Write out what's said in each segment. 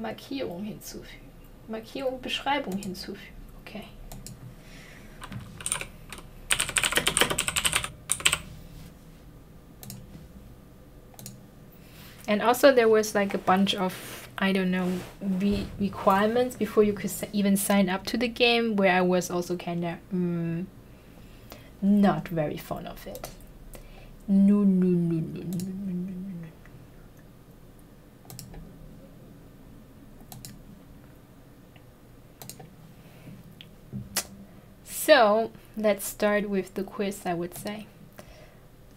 Markierung hinzufügen. Markierung, Beschreibung hinzufügen. Okay. And also there was like a bunch of, I don't know, re requirements before you could even sign up to the game where I was also kind of mm, not very fond of it. No, no, no, no, no, no, no, no. So let's start with the quiz, I would say.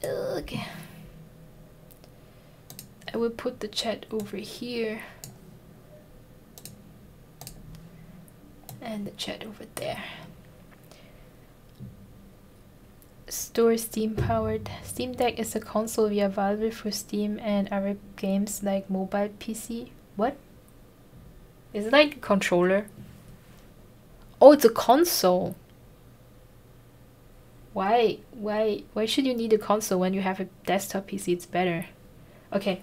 Okay. I will put the chat over here. And the chat over there. Store Steam powered. Steam Deck is a console via Valve for Steam and other games like mobile PC. What? Is it like a controller? Oh, it's a console. Why? Why? Why should you need a console when you have a desktop PC? It's better. Okay,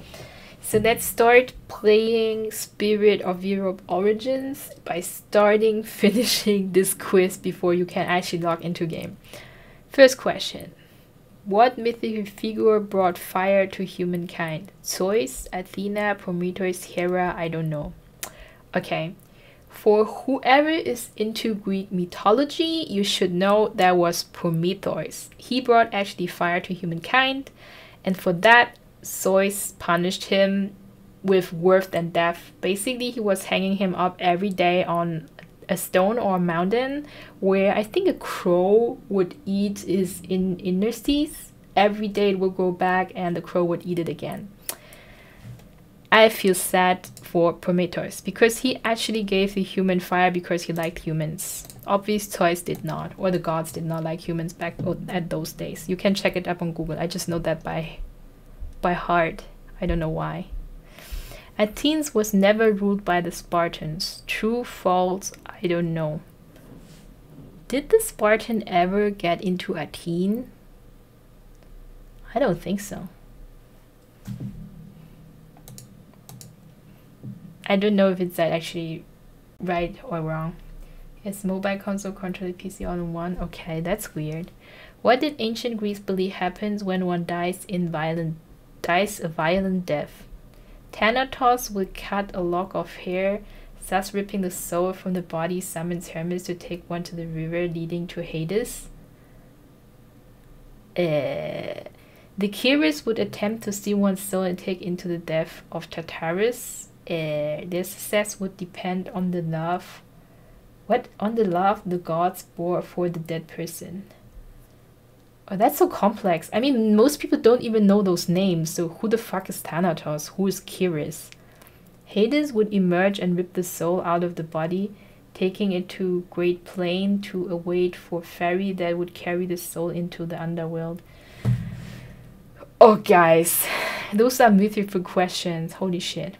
so let's start playing Spirit of Europe Origins by starting finishing this quiz before you can actually log into game. First question. What mythical figure brought fire to humankind? Zeus, Athena, Prometheus, Hera, I don't know. Okay. For whoever is into Greek mythology, you should know that was Prometheus. He brought actually fire to humankind, and for that, Zeus punished him with worse than death. Basically, he was hanging him up every day on a stone or a mountain where I think a crow would eat his in inner. Every day it would go back and the crow would eat it again. I feel sad for Prometheus because he actually gave the human fire because he liked humans. Obvious Zeus did not, or the gods did not like humans back at those days. You can check it up on Google. I just know that by by heart. I don't know why. Athens was never ruled by the Spartans. True, false, I don't know. Did the Spartan ever get into Athens? I don't think so. I don't know if it's actually right or wrong. Is mobile console controller PC on one? Okay, that's weird. What did ancient Greece believe happens when one dies in violent dies a violent death. Thanatos will cut a lock of hair, thus ripping the soul from the body, summons Hermes to take one to the river leading to Hades. Uh, the Keres would attempt to steal one's soul and take into the death of Tartarus. Uh, their success would depend on the love what on the love the gods bore for the dead person. Oh, that's so complex. I mean, most people don't even know those names, so who the fuck is Thanatos? Who is Keres? Hades would emerge and rip the soul out of the body, taking it to Great Plain to await for ferry that would carry the soul into the underworld. Oh, guys, those are mythical questions. Holy shit.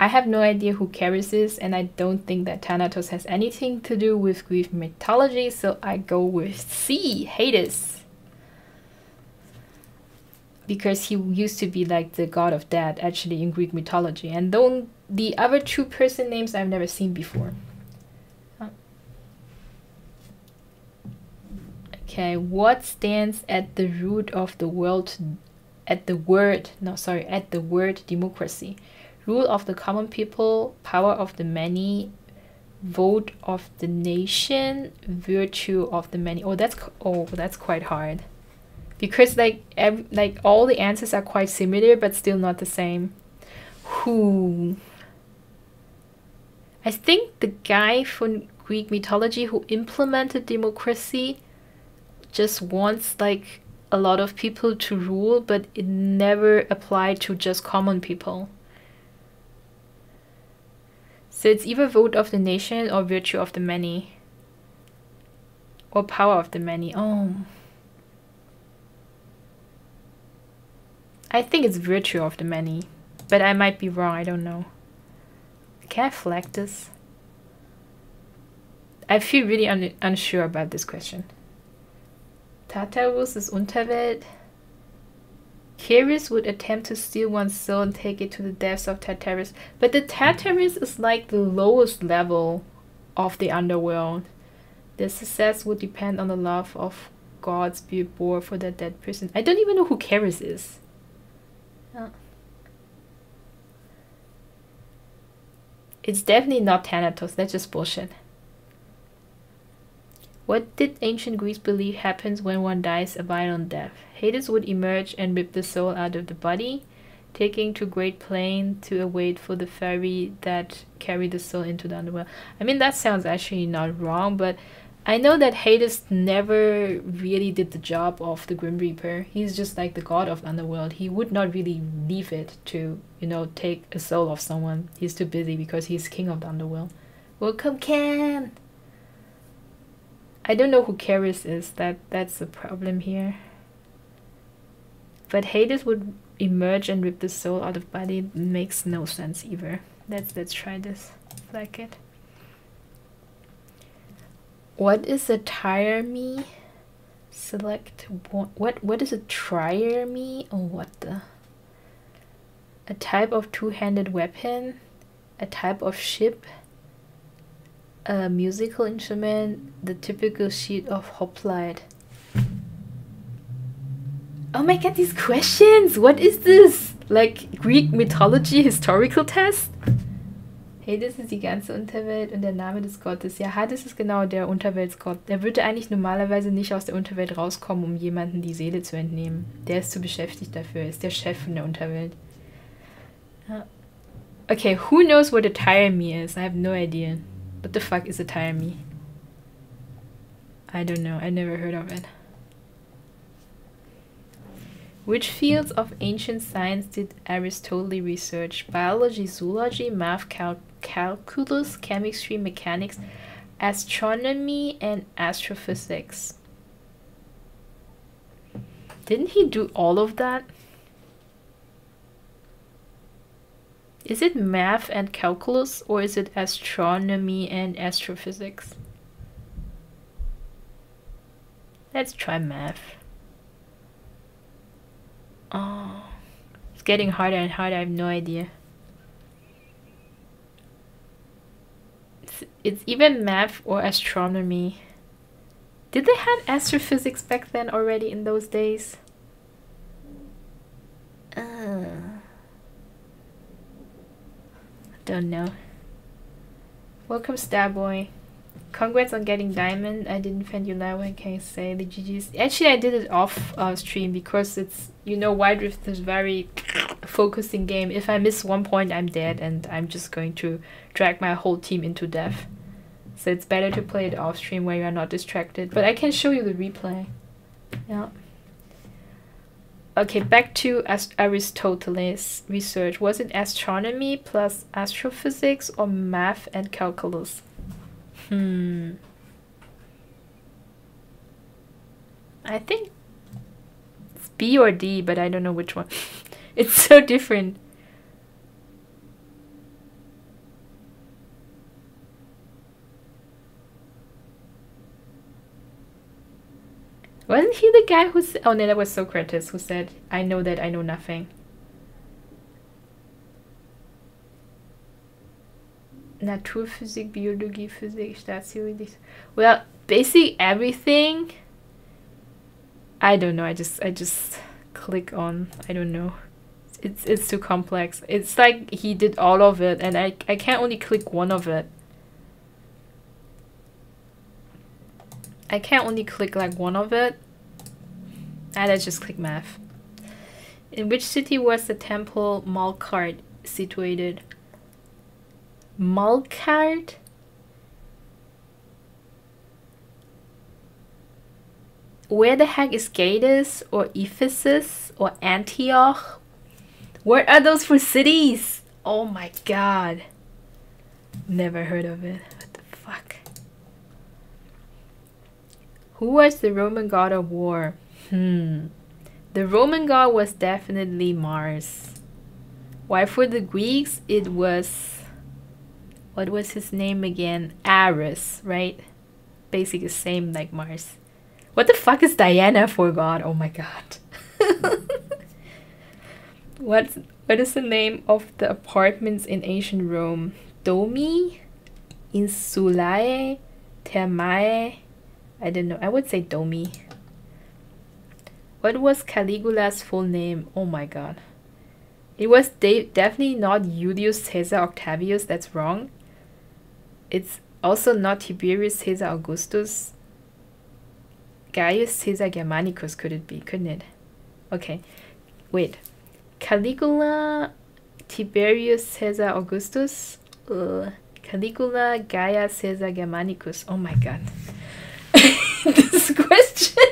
I have no idea who Keres is, and I don't think that Thanatos has anything to do with Greek mythology, so I go with C, Hades. Because he used to be like the god of death, actually, in Greek mythology. And though the other two person names I've never seen before. Okay, what stands at the root of the world, at the word, no, sorry, at the word democracy? Rule of the common people, power of the many, vote of the nation, virtue of the many. Oh, that's oh, that's quite hard, because like every, like all the answers are quite similar, but still not the same. Who? I think the guy from Greek mythology who implemented democracy just wants like a lot of people to rule, but it never applied to just common people. So it's either vote of the nation or virtue of the many. Or power of the many. Oh. I think it's virtue of the many. But I might be wrong, I don't know. Can I flag this? I feel really un unsure about this question. Tartarus is Unterwelt. Ceres would attempt to steal one's soul and take it to the depths of Tartarus. But the Tartarus is like the lowest level of the underworld. Their success would depend on the love of gods be bore for that dead person. I don't even know who Ceres is. Uh. It's definitely not Thanatos, that's just bullshit. What did ancient Greece believe happens when one dies a violent death? Hades would emerge and rip the soul out of the body, taking to great plain to await for the ferry that carried the soul into the underworld. I mean, that sounds actually not wrong, but I know that Hades never really did the job of the Grim Reaper. He's just like the god of the underworld. He would not really leave it to, you know, take a soul of someone. He's too busy because he's king of the underworld. Welcome, Ken! I don't know who Ceres is. That that's the problem here. But Hades would emerge and rip the soul out of body makes no sense either. Let's let's try this. Like it. What is a tire me? Select. What what is a trireme? Or oh, what the? A type of two-handed weapon, a type of ship, a musical instrument, the typical sheet of hoplite. Oh my god, these questions! What is this? Like Greek Mythology Historical Test? Hades ist die ganze Unterwelt und der Name des Gottes. Ja, Hades ist genau der Unterweltsgott. Der würde eigentlich normalerweise nicht aus der Unterwelt rauskommen, um jemanden die Seele zu entnehmen. Der ist zu beschäftigt dafür, ist der Chef von der Unterwelt. Okay, who knows what a trireme is? I have no idea. What the fuck is a trireme? I don't know. I never heard of it. Which fields of ancient science did Aristotle research? Biology, zoology, math, cal calculus, chemistry, mechanics, astronomy, and astrophysics. Didn't he do all of that? Is it math and calculus or is it astronomy and astrophysics? Let's try math. Oh, it's getting harder and harder. I have no idea. It's, it's even math or astronomy. Did they have astrophysics back then already in those days? Uh. Don't know. Welcome, Starboy. Congrats on getting diamond. I didn't find you live. I can say the GG's. Actually, I did it off uh, stream because it's you know Wild Rift is very focusing game. If I miss one point, I'm dead, and I'm just going to drag my whole team into death. So it's better to play it off stream where you are not distracted. But I can show you the replay. Yeah. Okay, back to Aristotle's research. Was it astronomy plus astrophysics or math and calculus? Hmm. I think it's B or D, but I don't know which one. it's so different. Wasn't he the guy who said, oh no, that was Socrates who said, I know that I know nothing. Naturphysik, Biologie, Physik, Staatstheorie. Well, basically everything. I don't know. I just I just click on. I don't know. It's it's too complex. It's like he did all of it, and I I can't only click one of it. I can't only click like one of it. And let's just click math. In which city was the temple Malkart situated? Malkart? Where the heck is Gades or Ephesus or Antioch? What are those for cities? Oh my god. Never heard of it. What the fuck? Who was the Roman god of war? Hmm. The Roman god was definitely Mars. Why for the Greeks it was what was his name again? Ares, right? Basically same like Mars. What the fuck is Diana for god? Oh my god. What's what is the name of the apartments in ancient Rome? Domi, Insulae, Thermae. I don't know. I would say Domi. What was Caligula's full name? Oh my god. It was de definitely not Julius Caesar Octavius. That's wrong. It's also not Tiberius Caesar Augustus. Gaius Caesar Germanicus could it be, couldn't it? Okay. Wait. Caligula Tiberius Caesar Augustus? Uh, Caligula Gaius Caesar Germanicus. Oh my god. this question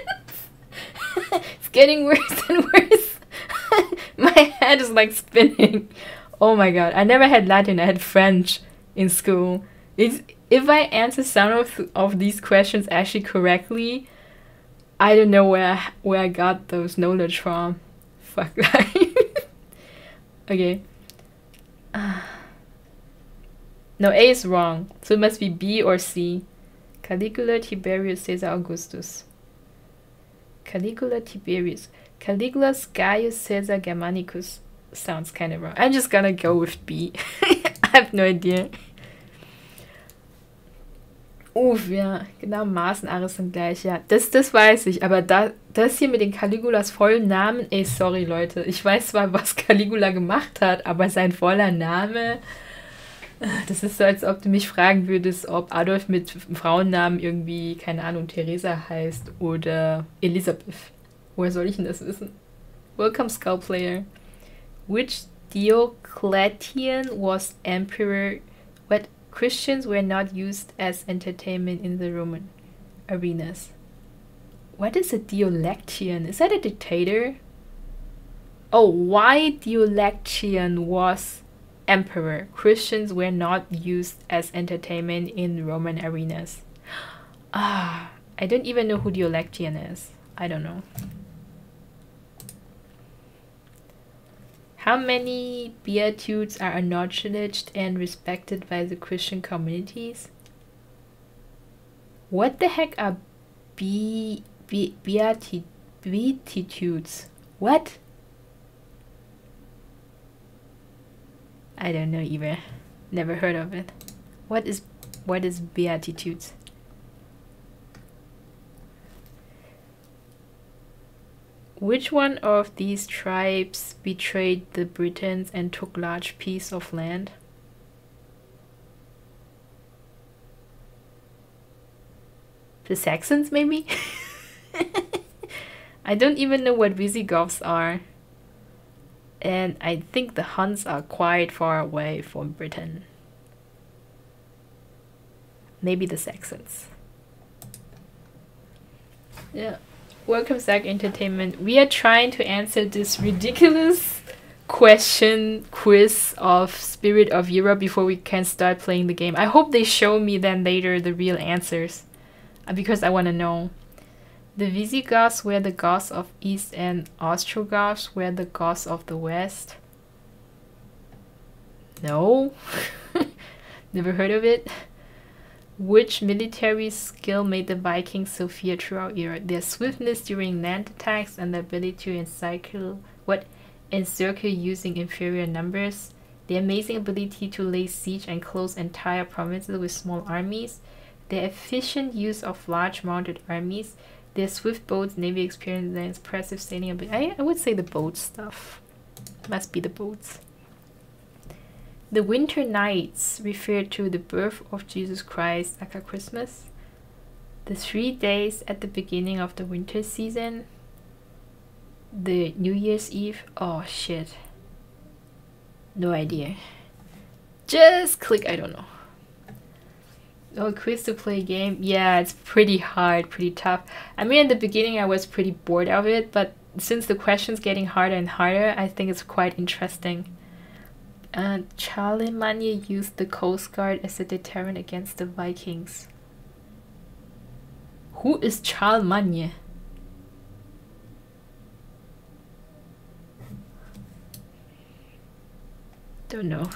it's getting worse and worse. my head is like spinning. Oh my god. I never had Latin, I had French in school. It's, if I answer some of, of these questions actually correctly, I don't know where I, where I got those knowledge from. Fuck that. okay. Uh, no, A is wrong. So it must be B or C. Caligula Tiberius Caesar Augustus. Caligula Tiberius. Caligula's Gaius Caesar Germanicus sounds kind of wrong. I'm just gonna go with B. I have no idea. Uff, ja, genau, Maßenares sind gleich, ja. Das, das weiß ich, aber da, das hier mit den Caligulas vollen Namen, ey, sorry Leute. Ich weiß zwar, was Caligula gemacht hat, aber sein voller Name, das ist so, als ob du mich fragen würdest, ob Adolf mit Frauennamen irgendwie, keine Ahnung, Theresa heißt oder Elisabeth. Woher soll ich denn das wissen? Welcome, Skull Player. Which Diocletian was emperor? What Christians were not used as entertainment in the Roman arenas. What is a Diocletian? Is that a dictator? Oh, why Diocletian was emperor? Christians were not used as entertainment in Roman arenas. Ah, I don't even know who Diocletian is. I don't know. How many beatitudes are acknowledged and respected by the Christian communities? What the heck are be, be, beati, beatitudes? What? I don't know either. Never heard of it. What is what is beatitudes? Which one of these tribes betrayed the Britons and took large piece of land? The Saxons, maybe? I don't even know what Visigoths are. And I think the Huns are quite far away from Britain. Maybe the Saxons. Yeah. Welcome Zach Entertainment. We are trying to answer this ridiculous question quiz of Spirit of Europe before we can start playing the game. I hope they show me then later the real answers uh, because I want to know. The Visigoths were the Goths of East and Ostrogoths were the Goths of the West. No. Never heard of it. Which military skill made the Vikings so feared throughout Europe? Their swiftness during land attacks and the ability to encircle what encircle using inferior numbers, their amazing ability to lay siege and close entire provinces with small armies, their efficient use of large mounted armies, their swift boats, navy experience, and impressive sailing ability. I, I would say the boat stuff. Must be the boats. The winter nights refer to the birth of Jesus Christ, aka Christmas. The three days at the beginning of the winter season. The New Year's Eve. Oh shit. No idea. Just click, I don't know. Oh, quiz to play a game. Yeah, it's pretty hard, pretty tough. I mean, in the beginning, I was pretty bored of it, but since the questions getting harder and harder, I think it's quite interesting. Uh, Charlemagne used the Coast Guard as a deterrent against the Vikings. Who is Charlemagne? Don't know.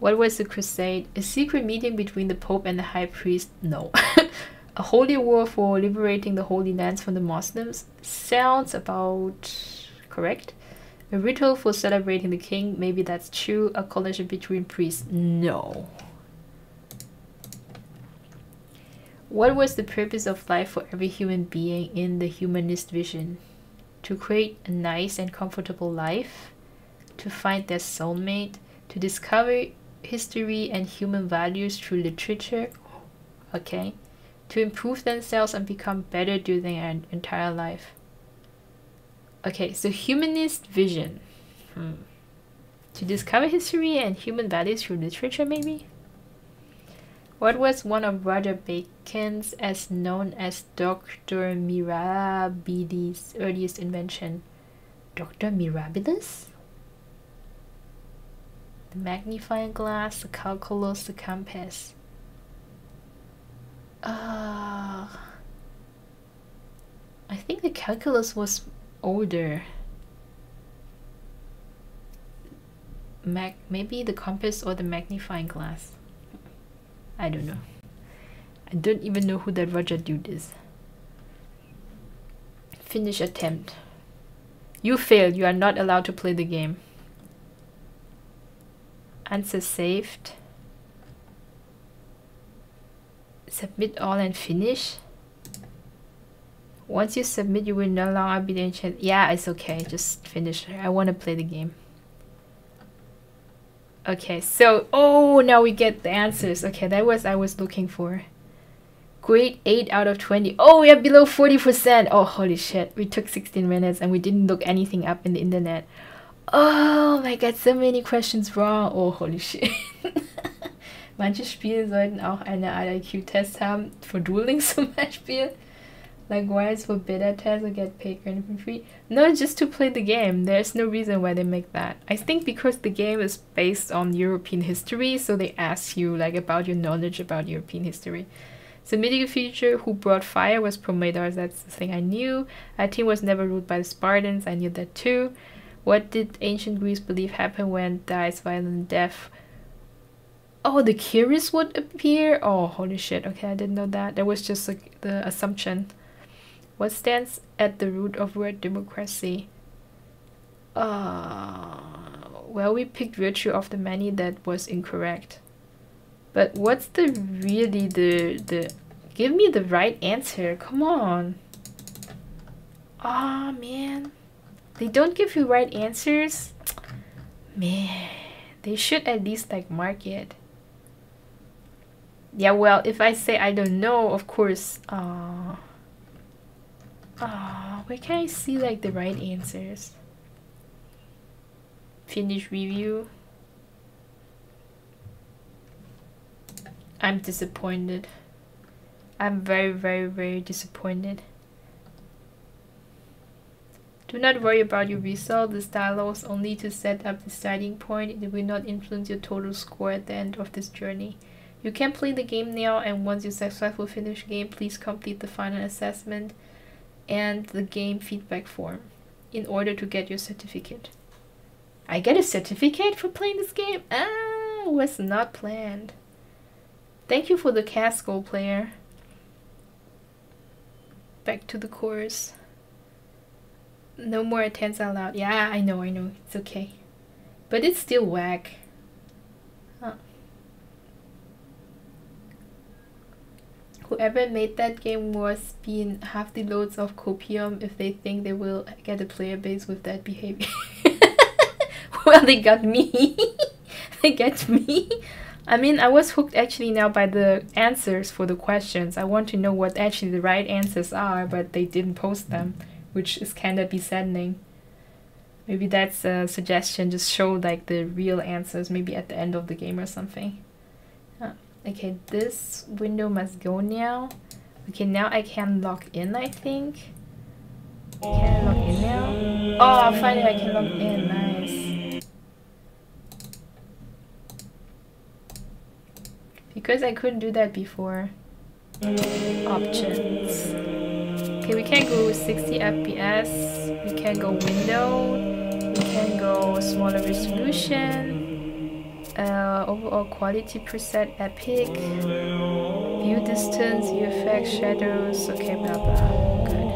What was the crusade? A secret meeting between the Pope and the High Priest? No. a holy war for liberating the Holy Lands from the Muslims? Sounds about correct. A ritual for celebrating the king. Maybe that's true. A collision between priests. No. What was the purpose of life for every human being in the humanist vision? To create a nice and comfortable life? To find their soulmate? To discover history and human values through literature? Okay. To improve themselves and become better during their entire life? Okay, so humanist vision. Hmm. To discover history and human values through literature, maybe? What was one of Roger Bacon's as known as Dr. Mirabilis' earliest invention? Dr. Mirabilis? The magnifying glass, the calculus, the compass. Uh, I think the calculus was older. Mag maybe the compass or the magnifying glass. I don't know. I don't even know who that Roger dude is. Finish attempt. You failed. You are not allowed to play the game. Answer saved. Submit all and finish. Once you submit, you will no longer be the enchant. Yeah, it's okay. Just finish. I want to play the game. Okay, so, oh, now we get the answers. Okay, that was I was looking for. Grade 8 out of 20. Oh, we are below 40%. Oh, holy shit. We took 16 minutes and we didn't look anything up in the internet. Oh my god, so many questions wrong. Oh, holy shit. Manche Spiele sollten auch eine IQ-Test haben, for Dueling zum Beispiel. Like why is for beta tests or get paid credit for free? No, just to play the game. There's no reason why they make that. I think because the game is based on European history, so they ask you like about your knowledge about European history. The mythical feature who brought fire was Prometheus, that's the thing I knew. team was never ruled by the Spartans, I knew that too. What did ancient Greece believe happened when dies violent death? Oh, the Keres would appear? Oh, holy shit. Okay, I didn't know that. That was just like the assumption. What stands at the root of word democracy? Uh, well, we picked virtue of the many that was incorrect. But what's the really the the give me the right answer. Come on. Ah, oh, man. They don't give you right answers. Man, they should at least like mark it. Yeah, well, if I say I don't know, of course, uh Ah, where can I see like the right answers? Finish review. I'm disappointed. I'm very, very, very disappointed. Do not worry about your result. This dialogue is only to set up the starting point. It will not influence your total score at the end of this journey. You can play the game now and once you successfully finish the game, please complete the final assessment and the game feedback form in order to get your certificate. I get a certificate for playing this game? Ah, was not planned. Thank you for the Casco player. Back to the course. No more attempts allowed. Yeah, I know, I know. It's okay. But it's still whack. whoever made that game was being half the loads of copium if they think they will get a player base with that behavior. well, they got me. they get me. I mean, I was hooked actually now by the answers for the questions. I want to know what actually the right answers are, but they didn't post them, which is kind of be saddening. Maybe that's a suggestion, just show like the real answers, maybe at the end of the game or something. Uh, okay, this window must go now. Okay, now I can log in, I think. Can I log in now? Oh, finally I can log in. Nice. Because I couldn't do that before. Options. Okay, we can go 60 FPS. We can go window. We can go smaller resolution uh, overall quality preset epic view distance view effect shadows okay blah blah good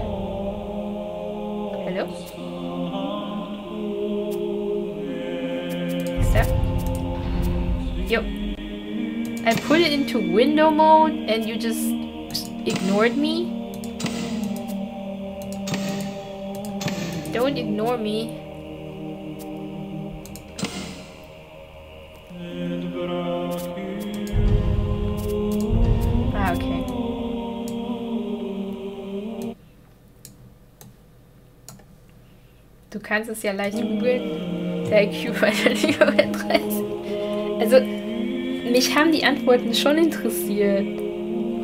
hello step. Yo. I put it into window mode and you just ignored me? Don't ignore me. Ah, okay. Du kannst es ja leicht googeln. Der IQ wahrscheinlich über 30. Also, mich haben die Antworten schon interessiert.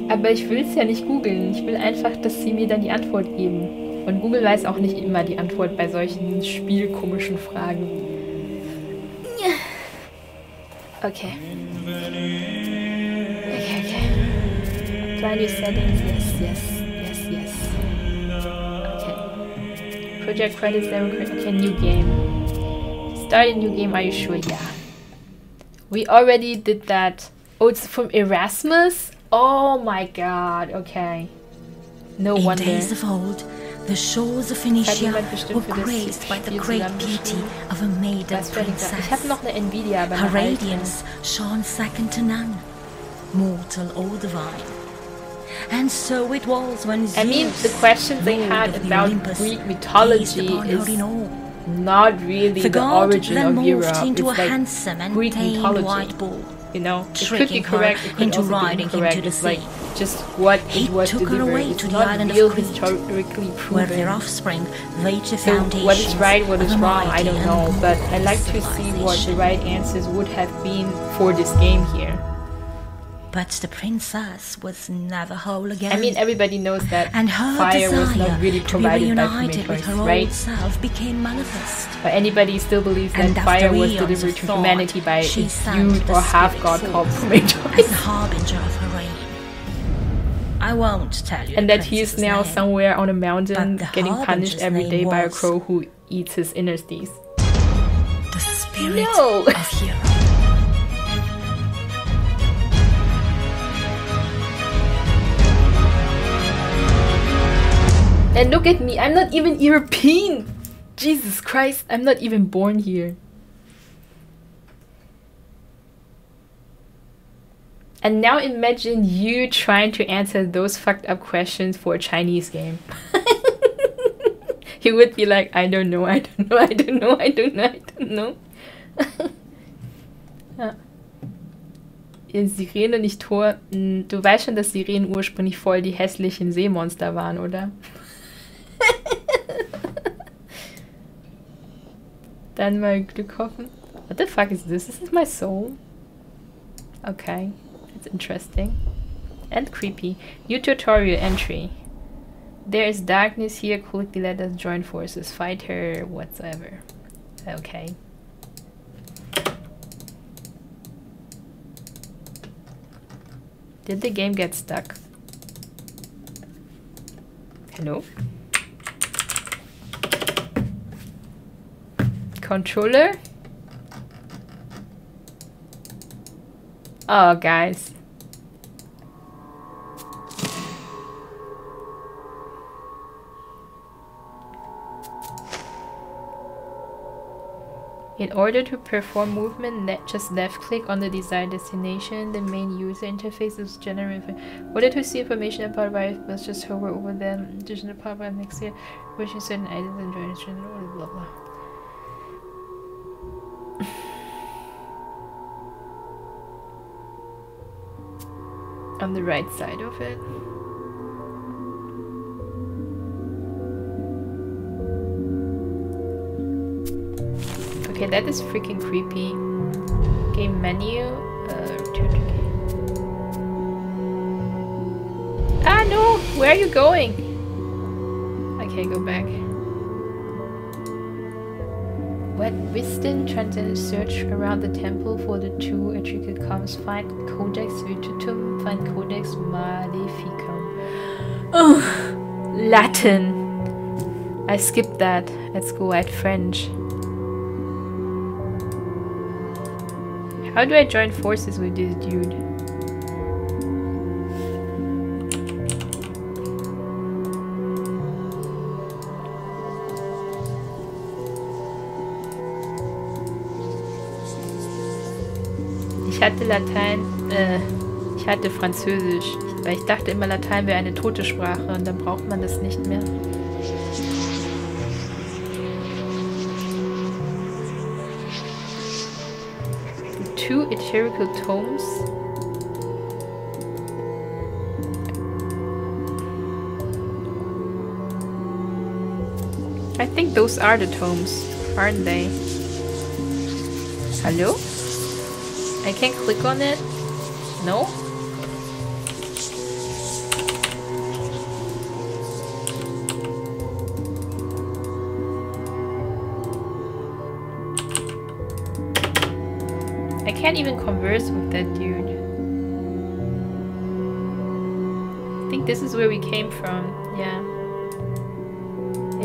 Aber ich will es ja nicht googeln. Ich will einfach, dass sie mir dann die Antwort geben. Und Google weiß auch nicht immer die Antwort bei solchen spielkomischen Fragen. Okay. Okay, okay. Apply new settings. Yes, yes, yes, yes. Okay. Project credits. Okay, new game. Start a new game, are you sure? Yeah. We already did that. Oh, it's from Erasmus? Oh my god, okay. No In wonder. days of old, the shores of Phoenicia were graced by the great beauty of a maiden Was für eine Sache. Ich habe princess. noch eine Nvidia, aber Her radiance shone second to none, mortal or divine. And so it was when Zeus, I mean, the questions they had about Olympus, Greek mythology is not really The the origin of Europe. into It's a like handsome and Greek mythology. white bull. You know, it could be correct, it could into riding be him to the It's like sea. Just what He it was took her away to the island of Crete, where their offspring laid the So what is right, what is wrong, I don't know. But I'd like to see what the right answers would have been for this game here. But the princess was never whole again. I mean, everybody knows that and her fire was not really provided by reunited with her Prometheus, right? self became manifest. But anybody still believes that fire was delivered to humanity by a huge or half-god called as a Prometheus. harbinger of her reign. I won't tell you. and that he is now name, somewhere on a mountain getting punished every name by a crow who eats his innersties. The spirit No. of Europe. And look at me, I'm not even European! Jesus Christ, I'm not even born here. And now imagine you trying to answer those fucked up questions for a Chinese game. you would be like, I don't know, I don't know, I don't know, I don't know, I don't know. ja. Ist Sirene nicht Tor? Du weißt schon, dass Sirenen ursprünglich voll die hässlichen Seemonster waren, oder? Dann mal Glück hoffen. What the fuck is this? This is my soul. Okay, interesting. And creepy. New tutorial entry. There is darkness here. Quickly let us join forces. Fight her whatsoever. Okay. Did the game get stuck? Hello? Controller? Oh, guys. In order to perform movement, just left click on the desired destination. The main user interface is generated. In order to see information about variables, just hover over them. Additional pop-up next year, which is certain items and join blah blah blah. on the right side of it. Okay, that is freaking creepy. Game menu. Uh. Ah no! Where are you going? Okay, go back. Wet Wisdom trying to search around the temple for the two intricate comes. Find Codex Virtutum, find Codex Maleficum. Oh, Latin. I skipped that at school. Had French. How do I join forces with this dude? Ich hatte Latein, äh, ich hatte Französisch, weil ich dachte immer, Latein wäre eine tote Sprache und dann braucht man das nicht mehr. Two Eterical Tomes. I think those are the tomes, aren't they? Hello? I can't click on it? No? Can't even converse with that dude. I think this is where we came from, yeah.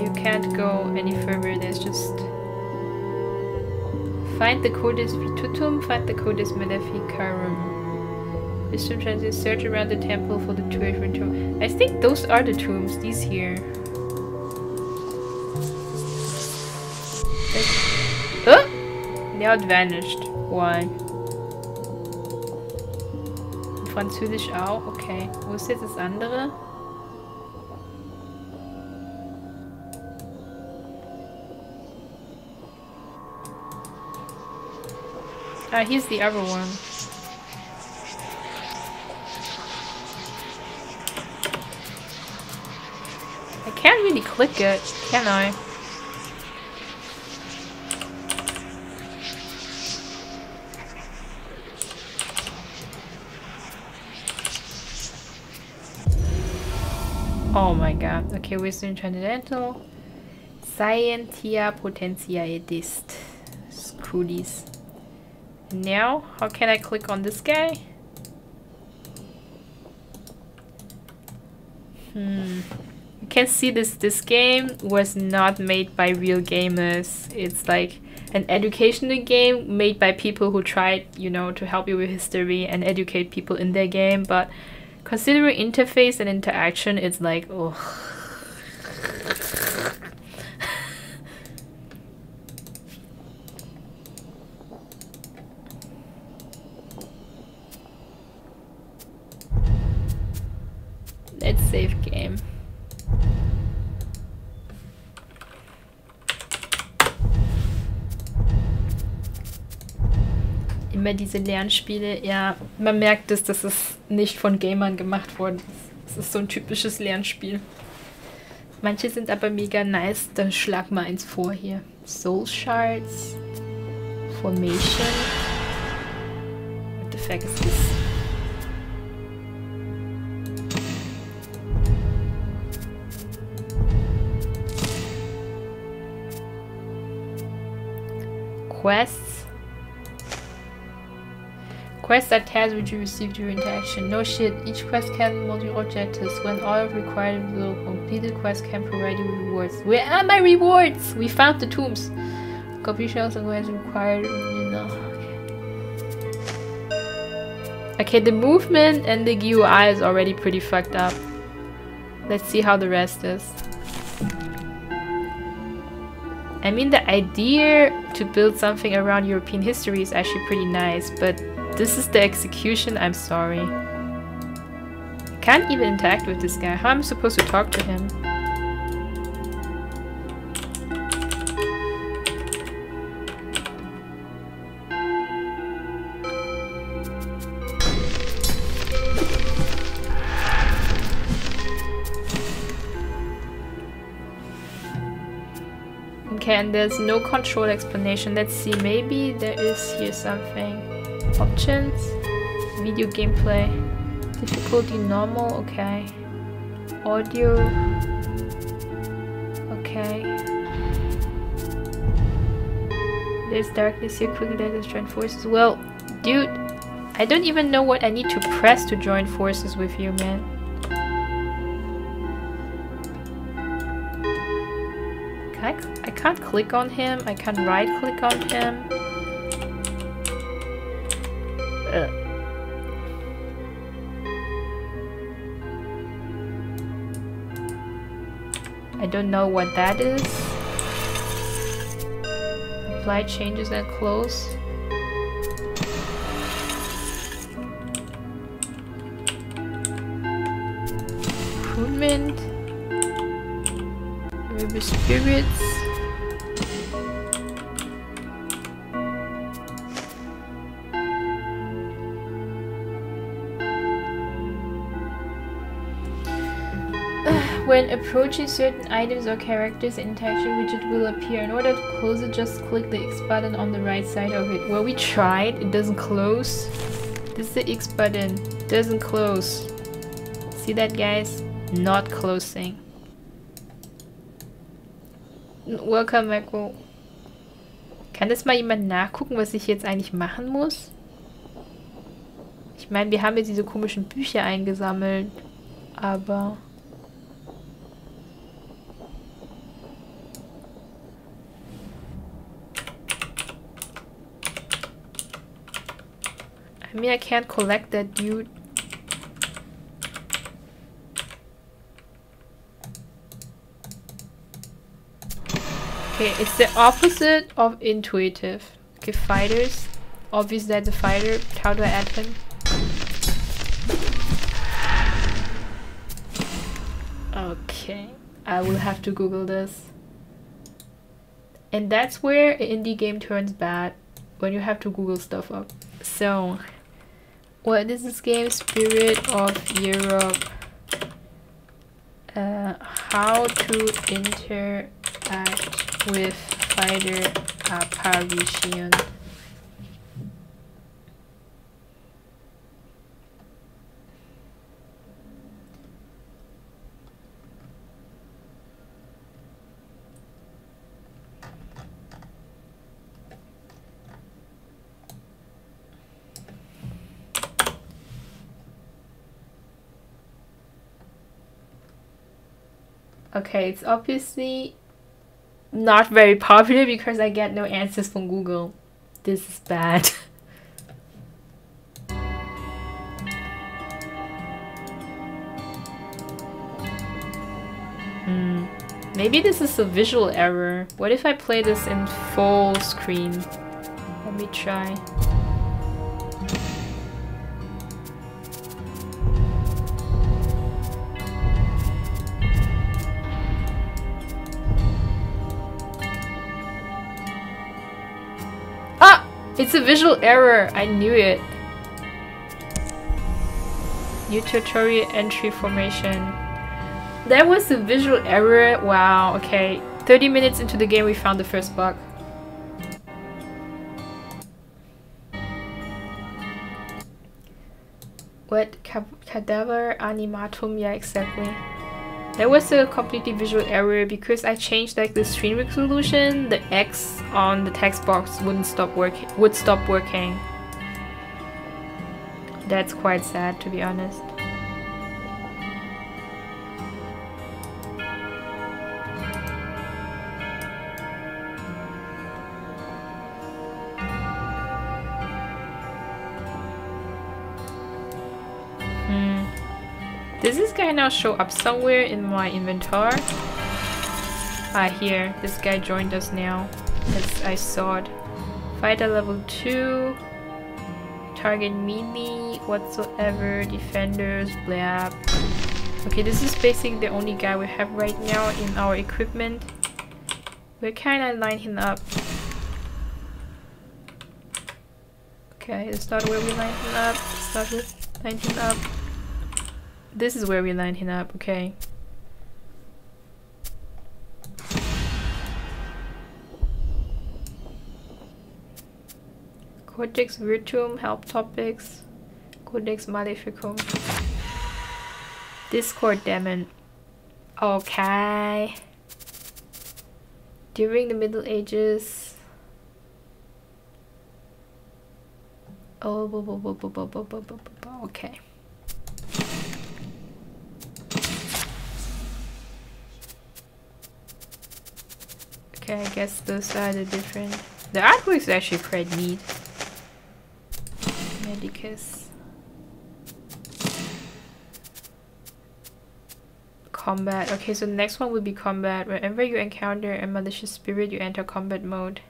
You can't go any further, there's just Find the Codex Virtutum, find the Codex Maleficarum. Wisdom transit, search around the temple for the two different tombs. I think those are the tombs, these here. Oh! Now it vanished. Why? Französisch auch? Okay. Wo ist jetzt das andere? Ah, here's the other one. I can't really click it, can I? Oh my god. Okay, wisdom transcendental. Scientia potentia edist. Screw these. Now, how can I click on this guy? Hmm. You can see this this game was not made by real gamers. It's like an educational game made by people who tried, you know, to help you with history and educate people in their game, but considering interface and interaction, it's like, oh. Immer diese Lernspiele, ja, man merkt es, dass es nicht von Gamern gemacht worden ist. Es ist so ein typisches Lernspiel. Manche sind aber mega nice, dann schlag mal eins vor hier. Soul Shards, Formation. What the fuck is this? quests. Quests are tasks which you receive during interaction. No shit, each quest can multiple objectives. When all required will completed quest can provide you rewards. Where are my rewards? We found the tombs. Copy shells and quests required, you know. Okay. okay, the movement and the GUI is already pretty fucked up. Let's see how the rest is. I mean, the idea to build something around European history is actually pretty nice, but this is the execution, I'm sorry. I can't even interact with this guy. How am I supposed to talk to him? Okay, and there's no control explanation. Let's see, maybe there is here something. Options, video gameplay, difficulty normal, okay. Audio, okay. There's darkness here, quickly us join forces. Well, dude, I don't even know what I need to press to join forces with you, man. I, I can't click on him. I can't right click on him. don't know what that is. Apply changes and close. Improvement. Maybe spirits. When approaching certain items or characters, interaction widget will appear. In order to close it, just click the X button on the right side of it. Well, we tried. It doesn't close. This is the X button. Doesn't close. See that, guys? Not closing. Welcome, Echo. Kann das mal jemand nachgucken, was ich jetzt eigentlich machen muss? Ich meine, wir haben jetzt diese komischen Bücher eingesammelt, aber... I mean, I can't collect that dude. Okay, it's the opposite of intuitive. Okay, fighters. Obviously that's a fighter. How do I add him? Okay, I will have to google this. And that's where an indie game turns bad. When you have to google stuff up. So, what is this game? Spirit of Europe. Uh, how to interact with fighter apparition. Okay, it's obviously not very popular because I get no answers from Google. This is bad. hmm. Maybe this is a visual error. What if I play this in full screen? Let me try. It's a visual error. I knew it. New tutorial entry formation. That was a visual error. Wow, okay. 30 minutes into the game we found the first bug. What cadaver animatum? Yeah, exactly. There was a completely visual error because I changed like the screen resolution, the X on the text box wouldn't stop working would stop working. That's quite sad to be honest. Now show up somewhere in my inventory? Ah, here. This guy joined us now. As I saw it. Fighter level 2. Target melee whatsoever. Defenders, blab. Okay, this is basically the only guy we have right now in our equipment. Can I line him up? Okay, let's start where we line him up. Start with line him up. This is where we line him up, okay. Codex Virtutum, help topics, Codex Maleficum. Discord demon. Okay. During the Middle Ages. Oh, okay. Okay, I guess those are the different... The artwork is actually quite neat. Medicus. Combat. Okay, so the next one will be combat. Whenever you encounter a malicious spirit, you enter combat mode.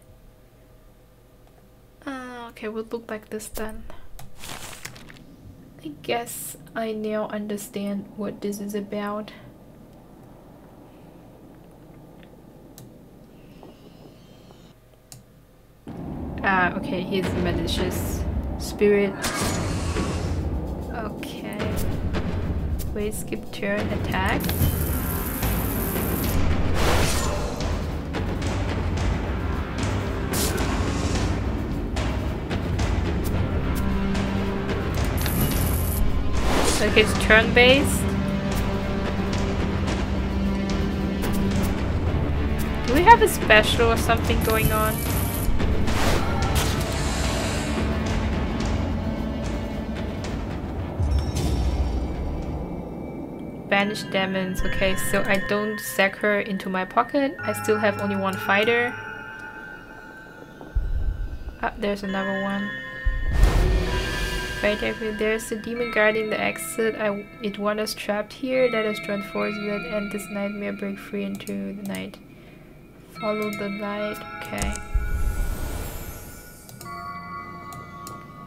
Uh, okay, would look like this then. I guess I now understand what this is about. A malicious spirit. Okay. Wait, skip turn, attack. Okay, it's turn-based. Do we have a special or something going on? Demons. Okay, so I don't sack her into my pocket. I still have only one fighter. Ah, there's another one. Right there's a demon guarding the exit. I it want us trapped here. Let us join forces that end this nightmare. Break free into the night. Follow the light. Okay.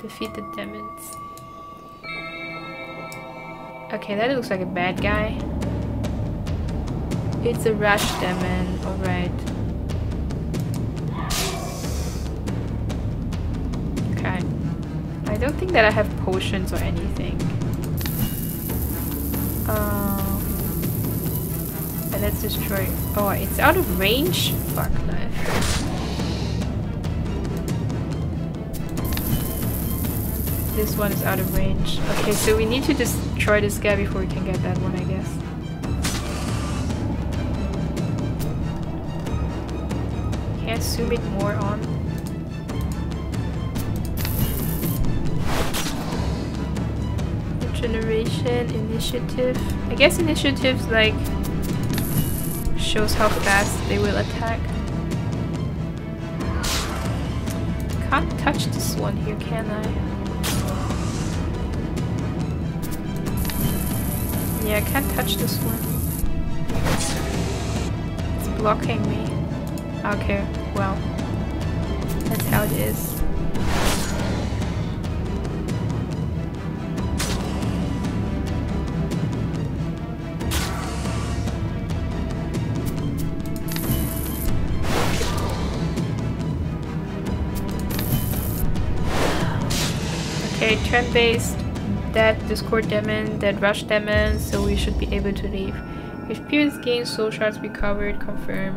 Defeat the demons. Okay, that looks like a bad guy. It's a rush demon. Alright. Okay. I don't think that I have potions or anything. Um, and let's destroy. Oh, it's out of range? Fuck life. This one is out of range. Okay, so we need to destroy this guy before we can get that one, I guess. Can't zoom it more on. generation initiative. I guess initiatives like shows how fast they will attack. Can't touch this one here, can I? Yeah, I can't touch this one. It's blocking me. Okay, well. That's how it is. Okay, turn-based, that Discord demon, that Rush demon, so we should be able to leave. Experience gained, soul shards recovered, confirm.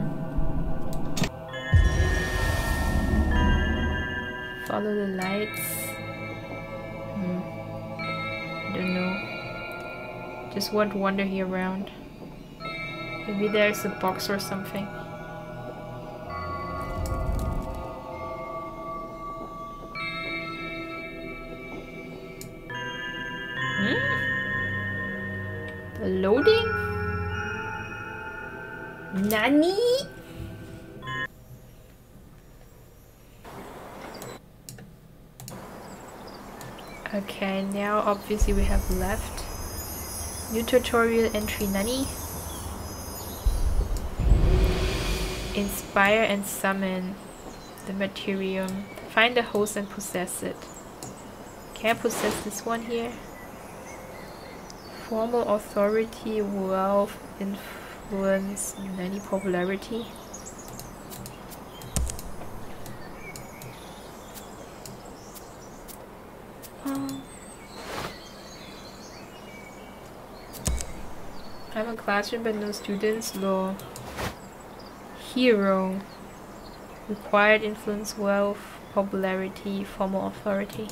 Follow the lights. Hmm. I don't know. Just want to wander here around. Maybe there's a box or something. Okay, now obviously we have left. New tutorial entry Nani. Inspire and summon the Materium. Find the host and possess it. Can I possess this one here? formal authority, wealth, influence, any popularity. Classroom but no students. Law. Hero. Required influence, wealth, popularity, formal authority.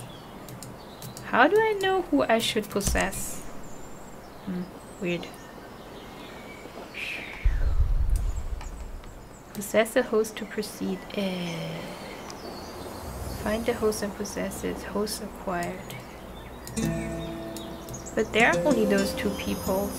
How do I know who I should possess? Hmm, weird. Possess a host to proceed. Eh. Find the host and possess it. Host acquired. But there are only those two people.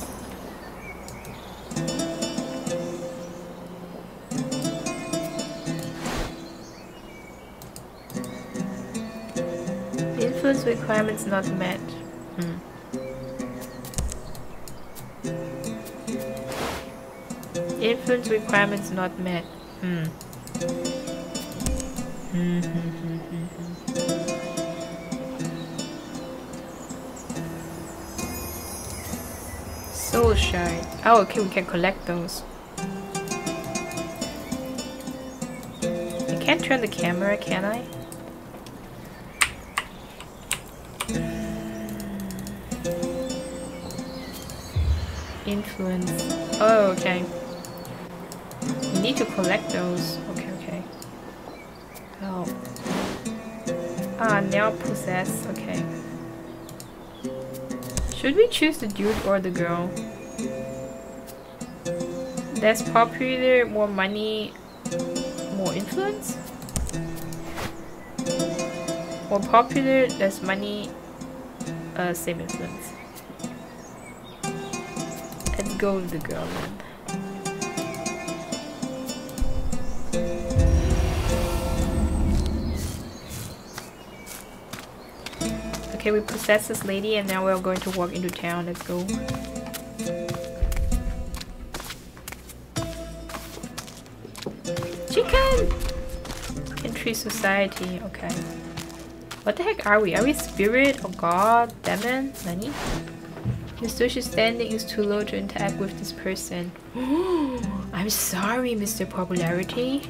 Requirements not met. Hmm. Influence requirements not met. Hmm. hmm, hmm, hmm Soul shard. Oh, okay, we can collect those. I can't turn the camera, can I? Influence. Oh, okay. You need to collect those. Okay, okay. Oh. Ah, now possess. Okay. Should we choose the dude or the girl? Less popular, more money, more influence? More popular, less money, uh, same influence. Go the girl. Okay, we possess this lady and now we're going to walk into town. Let's go. Chicken! Entry society, okay. What the heck are we? Are we spirit or god? Demon? Nani? Your social standing is too low to interact with this person. I'm sorry, Mr. Popularity.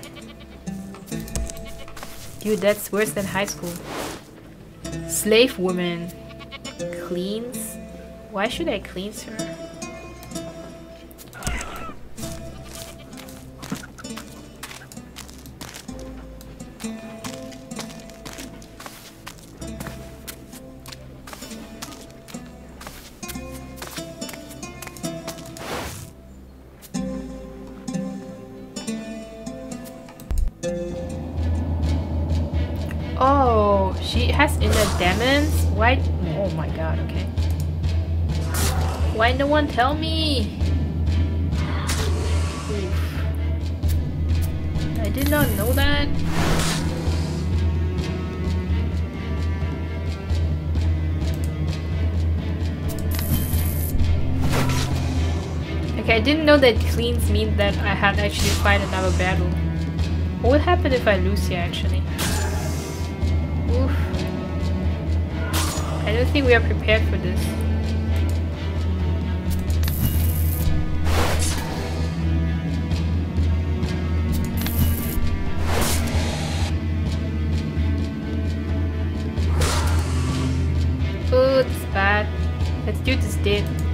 Dude, that's worse than high school. Slave woman. Cleans? Why should I cleanse her? Okay, I didn't know that cleans mean that I had actually fight another battle. What would happen if I lose here actually? Oof. I don't think we are prepared for this. Oh, it's bad. Let's do this dead.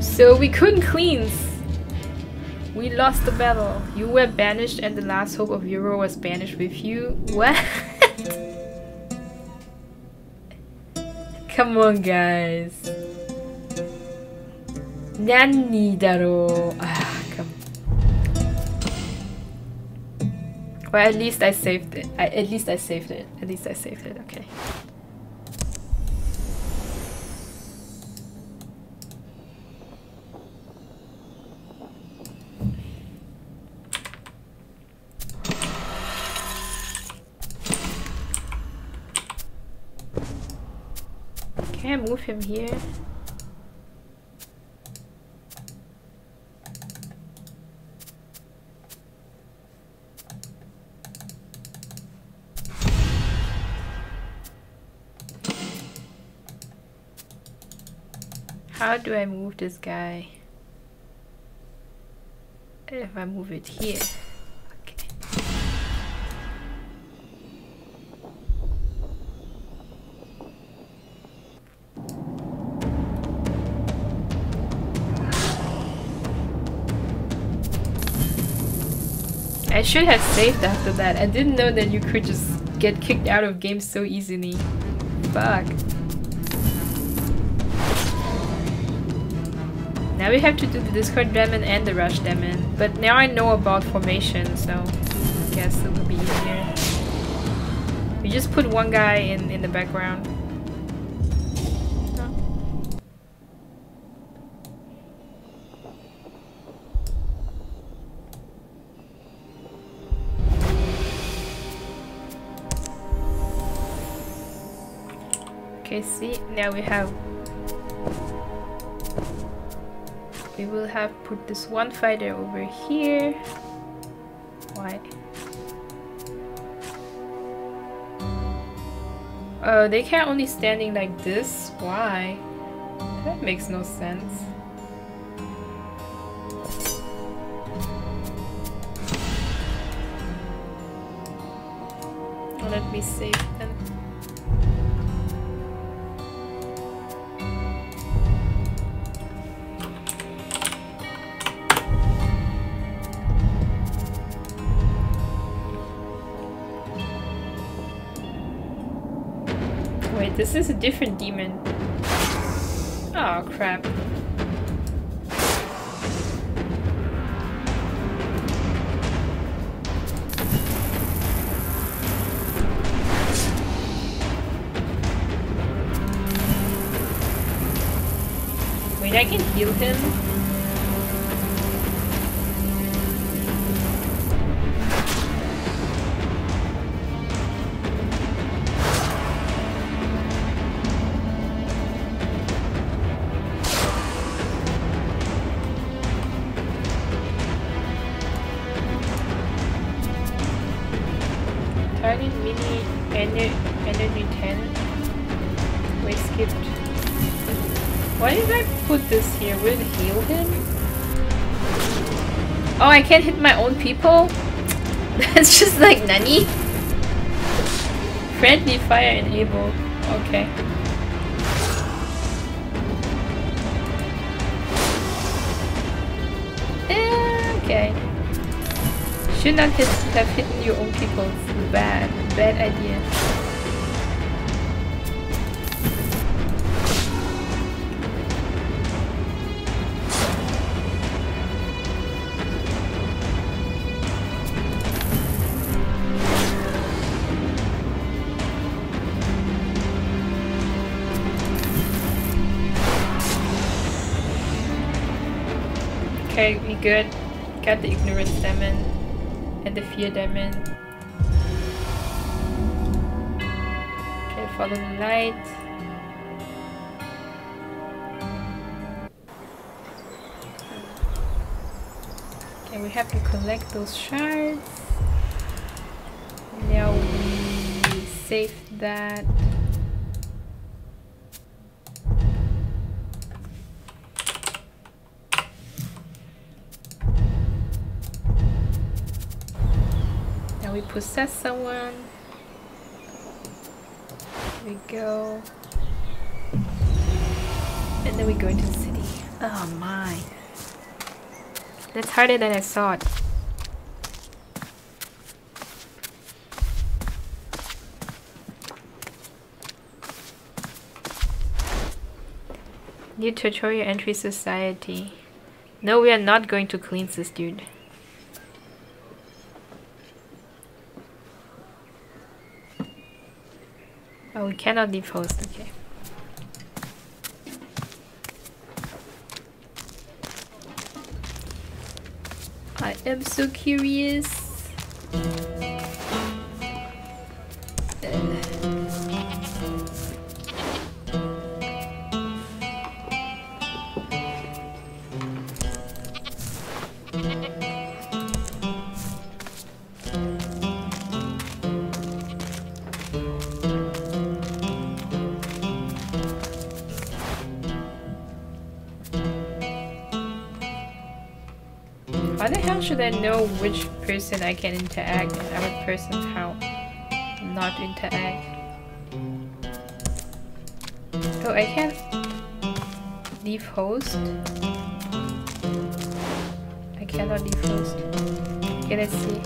So we couldn't cleanse. We lost the battle. You were banished and the last hope of Europe was banished with you. What? Come on, guys. Nani daro. Ah, come. Well, at least I saved it. I, at least I saved it. At least I saved it. Okay. Can I move him here? How do I move this guy? If I move it here. I should have saved after that. I didn't know that you could just get kicked out of games so easily. Fuck. Now we have to do the Discord Demon and the Rush Demon. But now I know about formation, so I guess it will be easier. We just put one guy in, in the background. okay see now we have we will have put this one fighter over here. Why? Oh they can't only standing like this. Why? That makes no sense. Let me see. This is a different demon. Oh crap. Wait, I can heal him? I can't hit my own people? That's just like Nani? Friendly fire enabled. Okay. Okay. Should not hit, have hidden your own people. Bad. Bad idea. Good. Got the ignorance demon and the fear demon. Okay, follow the light. Okay, we have to collect those shards. Now we save that. Possess someone. Here we go. And then we go into the city. Oh my. That's harder than I thought. New tutorial entry society. No, we are not going to cleanse this dude. We cannot host, okay. I am so curious. Which person I can interact and other person how not interact? Oh, I can't leave host. I cannot leave host. Okay, let's see.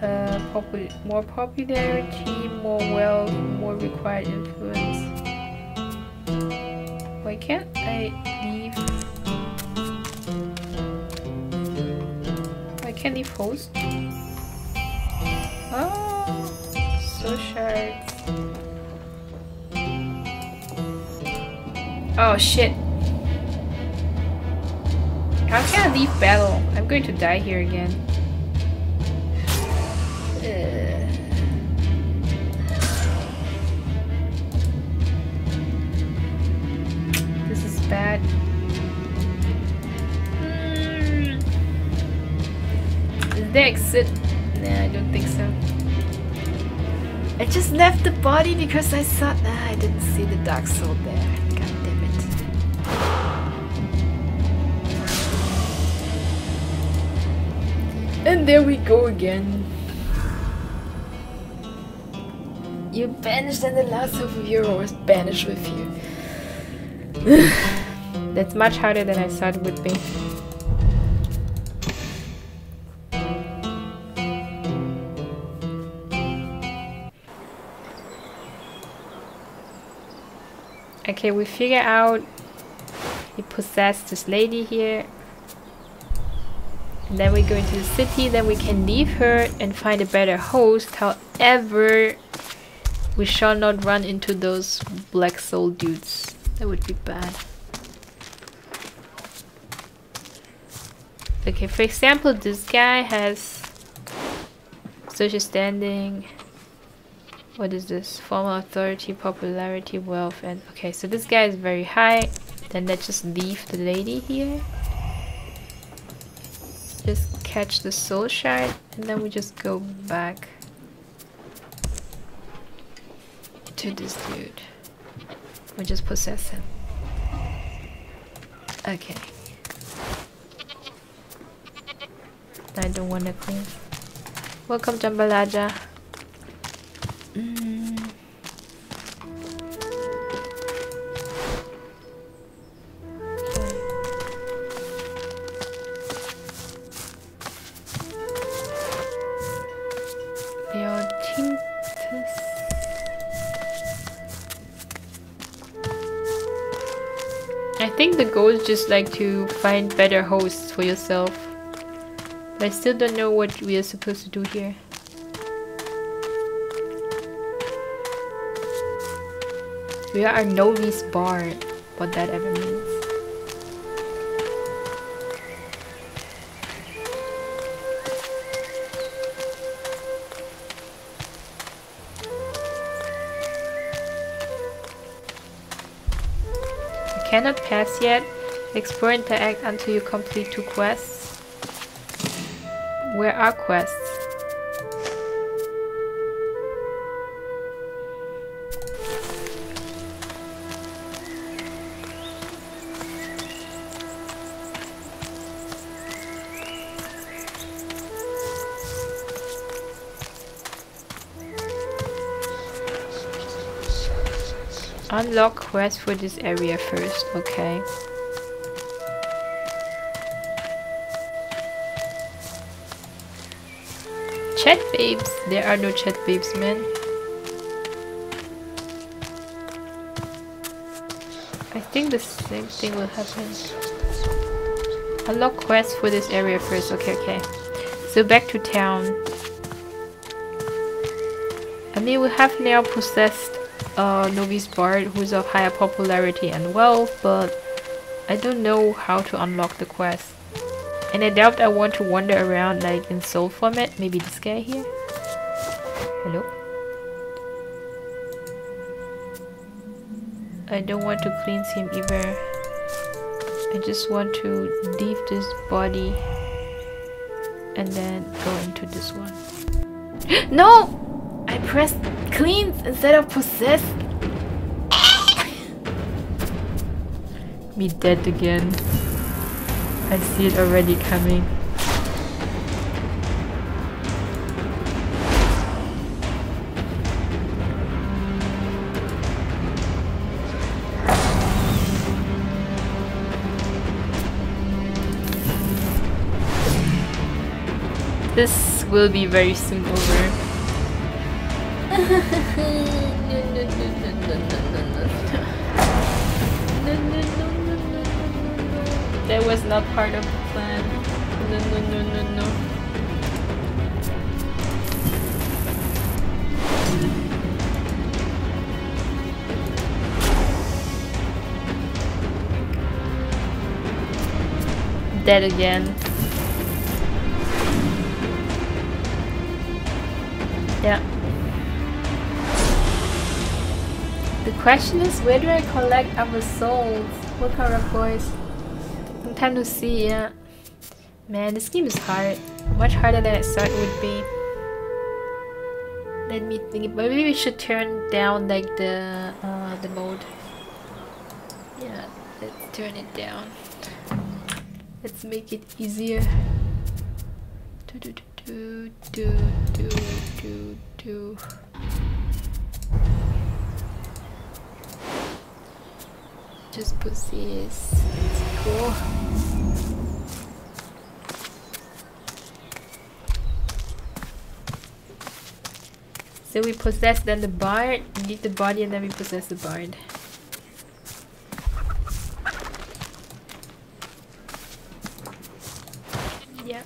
Uh, popu more popularity, more wealth, more required influence. Why can't I Oh, so shards. Oh shit. How can I leave battle? I'm going to die here again. Is there exit? Nah, I don't think so. I just left the body because I thought I didn't see the dark soul there. God damn it. And there we go again. You banished and the last of your was banished with you. That's much harder than I thought it would be. Okay, we figure out he possessed this lady here. And then we go into the city, then we can leave her and find a better host. However, we shall not run into those black soul dudes. That would be bad. Okay, for example, this guy has social standing. What is this? Formal authority, popularity, wealth, and... Okay, so this guy is very high. Then let's just leave the lady here. Just catch the soul shard, and then we just go back to this dude. We just possess him. Okay. I don't want to clean. Welcome, Jambalaja. Mm. I think the goal is just like to find better hosts for yourself. But I still don't know what we are supposed to do here. We are a novice bard, what that ever means. You cannot pass yet. Explore interact until you complete two quests. Where are quests? Unlock quest for this area first, okay. Chat babes! There are no chat babes, man. I think the same thing will happen. Unlock quest for this area first, okay, okay. So back to town. I mean, we have now possessed a novice bard who's of higher popularity and wealth, but I don't know how to unlock the quest. And I doubt I want to wander around like in soul format. Maybe this guy here? Hello? I don't want to cleanse him either. I just want to leave this body and then go into this one. no! I pressed cleanse instead of possess. Me dead again. I see it already coming. This will be very soon over. That was not part of the plan. No, no, no, no, no. Dead again. Question is, where do I collect our souls? What kind of voice? Time to see, yeah. Man, this game is hard. Much harder than I thought it would be. let me think. Maybe we should turn down like the uh, the mode. Yeah, let's turn it down. Let's make it easier. Do do do do do do do. Just put this. Cool. So we possess then the bard, need the body and then we possess the bard. Yeah.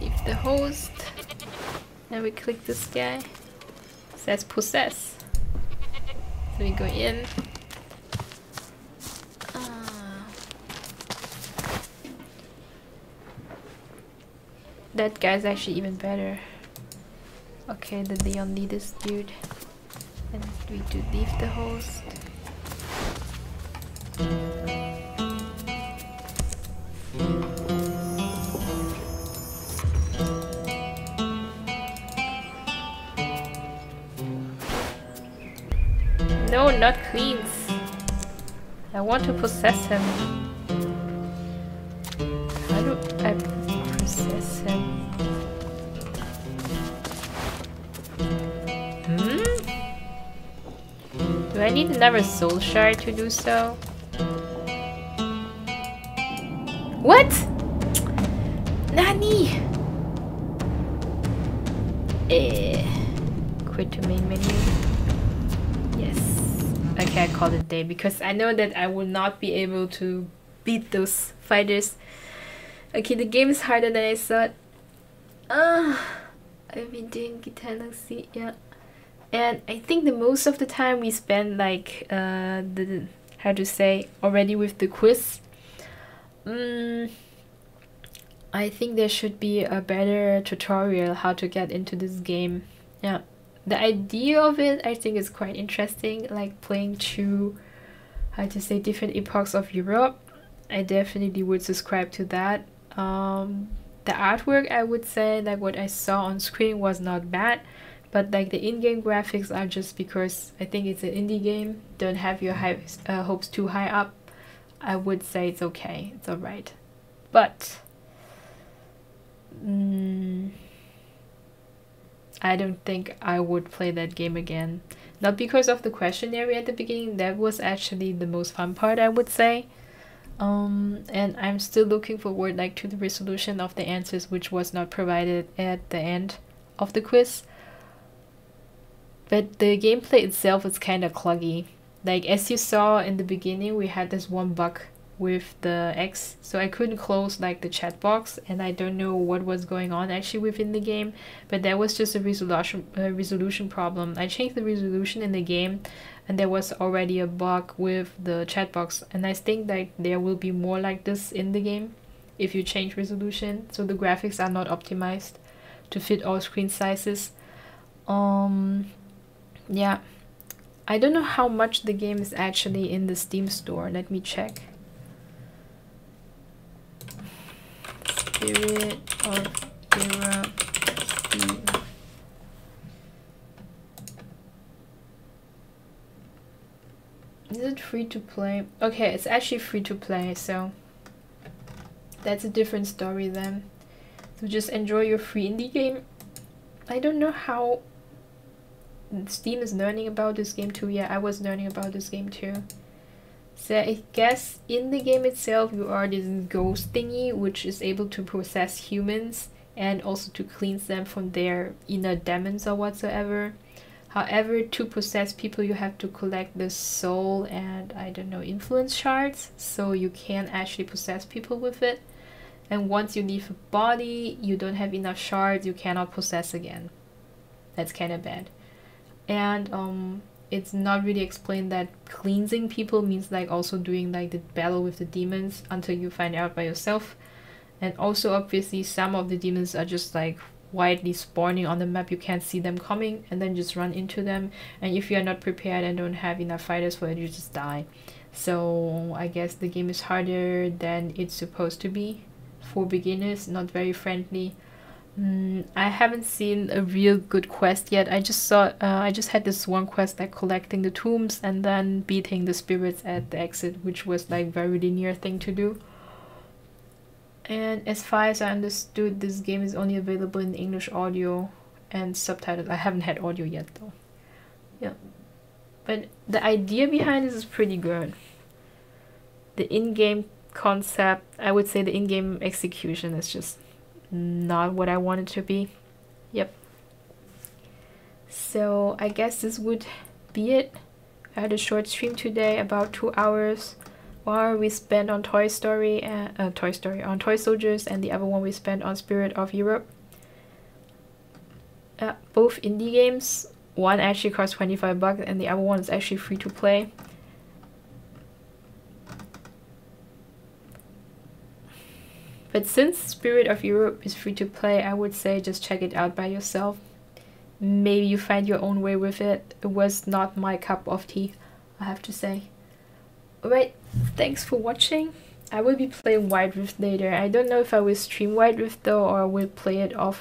Leave the host. Then we click this guy. Says possess. So we go in. Ah. that guy's actually even better. Okay, the Leon need this dude. And we do leave the host. Want to possess him. How do I possess him? Hmm? Do I need another soul shard to do so? What? Called it day because I know that I will not be able to beat those fighters. Okay, the game is harder than I thought. Ah, uh, I've been doing Guitar Galaxy, yeah and I think the most of the time we spend like uh, the how to say already with the quiz. Um, I think there should be a better tutorial how to get into this game. Yeah, the idea of it I think is quite interesting, like playing two, how to say different epochs of Europe. I definitely would subscribe to that. Um, the artwork I would say like what I saw on screen was not bad but like the in-game graphics are just because I think it's an indie game don't have your high, uh, hopes too high up I would say it's okay it's alright but mm, I don't think I would play that game again. Not because of the questionnaire at the beginning that was actually the most fun part I would say. Um, and I'm still looking forward like to the resolution of the answers which was not provided at the end of the quiz. But the gameplay itself is kind of cluggy. Like as you saw in the beginning, we had this one bug with the X, so I couldn't close like the chat box, and I don't know what was going on actually within the game. But that was just a resolution a resolution problem. I changed the resolution in the game, and there was already a bug with the chat box, and I think that there will be more like this in the game if you change resolution, so the graphics are not optimized to fit all screen sizes. Um, yeah I don't know how much the game is actually in the Steam store let me check Spirit of Steam Is it free to play? Okay, it's actually free to play, so that's a different story then. So just enjoy your free indie game. I don't know how Steam is learning about this game too. Yeah, I was learning about this game too. So I guess in the game itself you are this ghost thingy which is able to possess humans and also to cleanse them from their inner demons or whatsoever. However, to possess people you have to collect the soul and I don't know influence shards so you can actually possess people with it. And once you leave a body, you don't have enough shards, you cannot possess again. That's kind of bad and um it's not really explained that cleansing people means like also doing like the battle with the demons until you find out by yourself. And also obviously some of the demons are just like widely spawning on the map. You can't see them coming and then just run into them. And if you're not prepared and don't have enough fighters for it you just die. So i guess the game is harder than it's supposed to be for beginners, not very friendly. Mm, I haven't seen a real good quest yet. I just saw, uh, I just had this one quest like collecting the tombs and then beating the spirits at the exit, which was like very linear thing to do. And as far as I understood, this game is only available in English audio and subtitled. I haven't had audio yet though. Yeah, but the idea behind this is pretty good. The in-game concept, I would say, the in-game execution is just not what I want it to be. Yep. So I guess this would be it. I had a short stream today, about two hours. One we spent on Toy Story and uh, Toy Story on Toy Soldiers, and the other one we spent on Spirit of Europe. Uh, both indie games. One actually costs 25 bucks, and the other one is actually free to play. But since Spirit of Europe is free to play, I would say just check it out by yourself. Maybe you find your own way with it. It was not my cup of tea, I have to say. Alright, thanks for watching. I will be playing Wild Rift later. I don't know if I will stream Wild Rift though or I will play it off